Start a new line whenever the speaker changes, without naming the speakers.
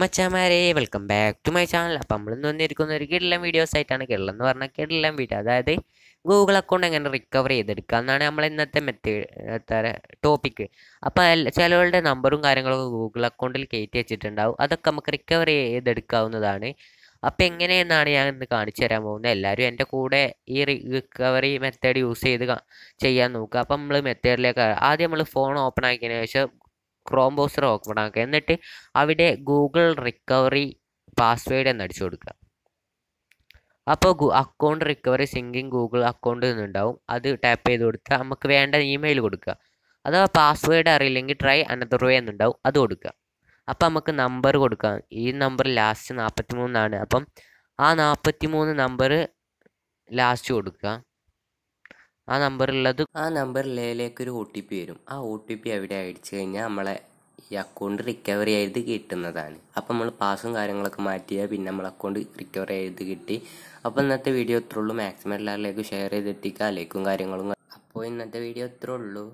മച്ചാമാരെ welcome back to my channel അപ്പം നമ്മൾ ഇന്ന് വന്നിരിക്കുന്ന ഒരു കിടിലം വീഡിയോസ് ആയിട്ടാണ്. കിടലം എന്ന് പറഞ്ഞാൽ കിടിലം വീഡിയോ അതായത് ഗൂഗിൾ അക്കൗണ്ട് എങ്ങനെ റിക്കവർ ചെയ്തെടുക്കുക എന്നാണ് നമ്മൾ ഇന്നത്തെ മെത്തേഡ് ടോപ്പിക്ക് അപ്പോൾ ചിലവരുടെ നമ്പറും കാര്യങ്ങളൊക്കെ ഗൂഗിൾ അക്കൗണ്ടിൽ കയറ്റി വെച്ചിട്ടുണ്ടാവും. അതൊക്കെ നമുക്ക് റിക്കവർ ചെയ്തെടുക്കാവുന്നതാണ്. അപ്പോൾ എങ്ങനെയെന്നാണ് ഞാൻ ഇന്ന് കാണിച്ചു തരാൻ പോകുന്നത്. എല്ലാവരും എന്റെ കൂടെ ഈ റിക്കവറി മെത്തേഡ് യൂസ് ചെയ്ത് ചെയ്യാൻ നോക്കുക. അപ്പം നമ്മൾ മെത്തേഡിലേക്ക് ആദ്യം നമ്മൾ ഫോൺ ഓപ്പൺ ആക്കിയതിന് ശേഷം ക്രോം ബ്രൗസർ ഓപ്പൺ ആക്കുക എന്നിട്ട് അവിടെ ഗൂഗിൾ റിക്കവറി പാസ്വേഡ് എന്ന് അടിച്ചു കൊടുക്കുക. അപ്പോൾ account recovery syncing Google account നിന്നുണ്ടാവും. അത് ടാപ്പ് ചെയ്ത് കൊടുക്കുക. നമുക്ക് വേണ്ട ഇമെയിൽ കൊടുക്കുക. അഥവാ പാസ്വേഡ് അറിയില്ലെങ്കിൽ ട്രൈ അനദർ വേ എന്നുണ്ടാവും. അത് കൊടുക്കുക. അപ്പം നമുക്ക് നമ്പർ കൊടുക്കാം. ഈ നമ്പർ ലാസ്റ്റ് നാൽപ്പത്തി മൂന്നാണ് അപ്പം ആ നാൽപ്പത്തി മൂന്ന് നമ്പർ ലാസ്റ്റ് കൊടുക്കുക. ആ നമ്പർ ഉള്ളത്
ആ നമ്പറിലേക്ക് ഒരു ഒ ടി പി വരും. ആ ഒ ടി പി എവിടെ അടിച്ചു കഴിഞ്ഞാൽ നമ്മളെ ഈ അക്കൗണ്ട് റിക്കവറി ചെയ്ത് കിട്ടുന്നതാണ്. അപ്പം നമ്മൾ പാസും കാര്യങ്ങളൊക്കെ മാറ്റിയാൽ പിന്നെ നമ്മൾ അക്കൗണ്ട് റിക്കവറി ചെയ്ത് കിട്ടി. അപ്പോൾ ഇന്നത്തെ വീഡിയോ ഇത്രേ ഉള്ളൂ. മാക്സിമം എല്ലാവരിലേക്കും ഷെയർ ചെയ്തെത്തിക്കുക ലൈക്കും കാര്യങ്ങളും. അപ്പോൾ ഇന്നത്തെ വീഡിയോ ഇത്രേ ഉള്ളൂ.